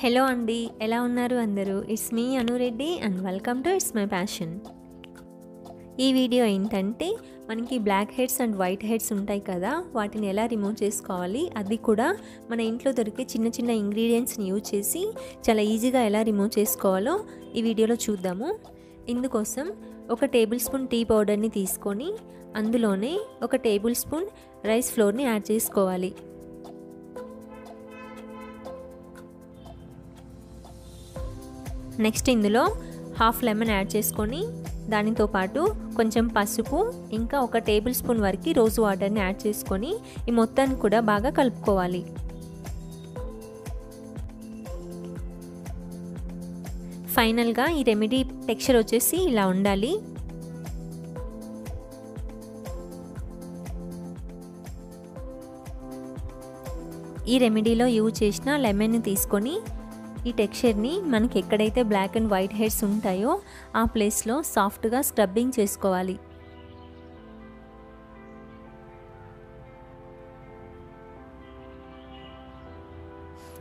Hello అండి ఎలా ఉన్నారు అందరూ? It's me Anureddy and welcome to it's my passion ఈ వీడియో ఏంటంటే మనకి black heads and white heads ఉంటాయి కదా వాటిని ఎలా రిమూవ్ చేసుకోవాలి అది కూడా మన ఇంట్లో దొరికే చిన్న చిన్న ఇంగ్రీడియంట్స్ని యూజ్ చేసి చాలా ఈజీగా ఎలా రిమూవ్ చేసుకోవాలో ఈ వీడియోలో చూద్దాము. ఇందుకోసం ఒక టేబుల్ స్పూన్ టీ పౌడర్ని తీసుకొని అందులోనే ఒక టేబుల్ స్పూన్ రైస్ ఫ్లోర్ని యాడ్ చేసుకోవాలి. నెక్స్ట్ ఇందులో హాఫ్ లెమన్ యాడ్ చేసుకొని దానితో పాటు కొంచెం పసుపు ఇంకా ఒక టేబుల్ స్పూన్ వరకు రోజు వాటర్ని యాడ్ చేసుకొని ఈ మొత్తాన్ని కూడా బాగా కలుపుకోవాలి. ఫైనల్గా ఈ రెమెడీ టెక్స్చర్ వచ్చేసి ఇలా ఉండాలి. ఈ రెమెడీలో యూజ్ చేసిన లెమన్ని తీసుకొని ఈ టెక్స్చర్ని మనకి ఎక్కడైతే బ్లాక్ అండ్ వైట్ హెయిర్స్ ఉంటాయో ఆ ప్లేస్లో సాఫ్ట్గా స్క్రబ్బింగ్ చేసుకోవాలి.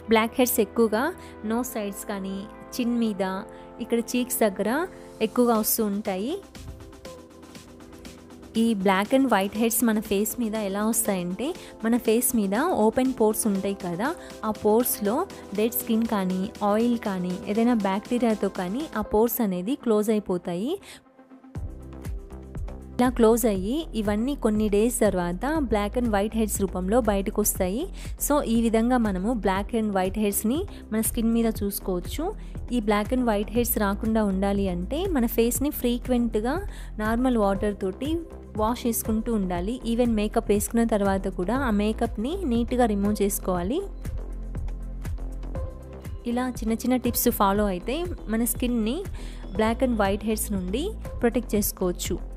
బ్లాక్ హెయిర్స్ ఎక్కువగా నో సైడ్స్ కానీ చిన్ మీద ఇక్కడ చీక్స్ దగ్గర ఎక్కువగా వస్తూ ఉంటాయి. ఈ బ్లాక్ అండ్ వైట్ హెడ్స్ మన ఫేస్ మీద ఎలా వస్తాయంటే మన ఫేస్ మీద ఓపెన్ పోర్స్ ఉంటాయి కదా ఆ పోర్స్లో డెడ్ స్కిన్ కానీ ఆయిల్ కానీ ఏదైనా బ్యాక్టీరియాతో కానీ ఆ పోర్స్ అనేది క్లోజ్ అయిపోతాయి. ఇలా క్లోజ్ అయ్యి ఇవన్నీ కొన్ని డేస్ తర్వాత బ్లాక్ అండ్ వైట్ హెడ్స్ రూపంలో బయటకు వస్తాయి సో ఈ విధంగా మనము బ్లాక్ అండ్ వైట్ హెడ్స్ని మన స్కిన్ మీద చూసుకోవచ్చు. ఈ బ్లాక్ అండ్ వైట్ హెడ్స్ రాకుండా ఉండాలి అంటే మన ఫేస్ని ఫ్రీక్వెంట్గా నార్మల్ వాటర్ తోటి వాష్ చేసుకుంటూ ఉండాలి. ఈవెన్ మేకప్ వేసుకున్న తర్వాత కూడా ఆ మేకప్ని నీట్గా రిమూవ్ చేసుకోవాలి. ఇలా చిన్న చిన్న టిప్స్ ఫాలో అయితే మన స్కిన్ని బ్లాక్ అండ్ వైట్ హెడ్స్ నుండి ప్రొటెక్ట్ చేసుకోవచ్చు.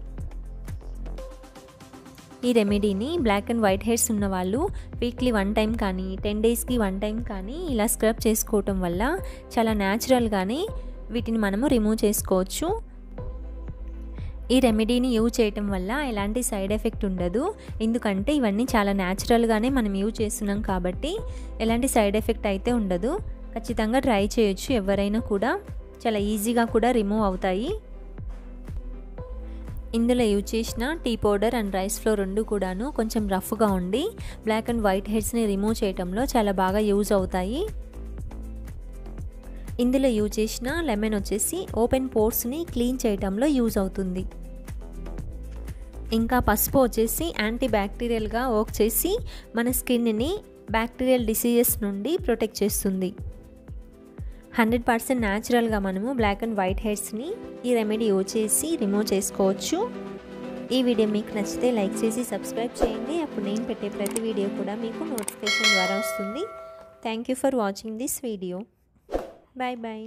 ఈ రెమెడీని బ్లాక్ అండ్ వైట్ హెయిర్స్ ఉన్న వాళ్ళు వీక్లీ వన్ టైం కానీ టెన్ డేస్కి వన్ టైం కానీ ఇలా స్క్రబ్ చేసుకోవటం వల్ల చాలా న్యాచురల్గానే వీటిని మనము రిమూవ్ చేసుకోవచ్చు. ఈ రెమెడీని యూజ్ చేయటం వల్ల ఎలాంటి సైడ్ ఎఫెక్ట్ ఉండదు. ఎందుకంటే ఇవన్నీ చాలా న్యాచురల్గానే మనం యూజ్ చేస్తున్నాం కాబట్టి ఎలాంటి సైడ్ ఎఫెక్ట్ అయితే ఉండదు. ఖచ్చితంగా ట్రై చేయొచ్చు. ఎవరైనా కూడా చాలా ఈజీగా కూడా రిమూవ్ అవుతాయి. ఇందులో యూజ్ చేసిన tea powder and rice flour రెండు కూడాను కొంచెం రఫ్గా ఉండి బ్లాక్ అండ్ వైట్ హెడ్స్ని రిమూవ్ చేయడంలో చాలా బాగా యూజ్ అవుతాయి. ఇందులో యూజ్ చేసిన లెమన్ వచ్చేసి ఓపెన్ పోర్స్ని క్లీన్ చేయడంలో యూజ్ అవుతుంది. ఇంకా పసుపు వచ్చేసి యాంటీ బ్యాక్టీరియల్గా వర్క్ చేసి మన స్కిన్ని బ్యాక్టీరియల్ డిసీజెస్ నుండి ప్రొటెక్ట్ చేస్తుంది. హండ్రెడ్ పర్సెంట్ న్యాచురల్గా మనము బ్లాక్ అండ్ వైట్ హెయిర్స్ని ఈ రెమెడీ యూజ్ చేసి రిమూవ్ చేసుకోవచ్చు. ఈ వీడియో మీకు నచ్చితే లైక్ చేసి సబ్స్క్రైబ్ చేయండి. అప్పుడు నేను పెట్టే ప్రతి వీడియో కూడా మీకు నోటిఫికేషన్ ద్వారా వస్తుంది. Thank you for watching this video bye bye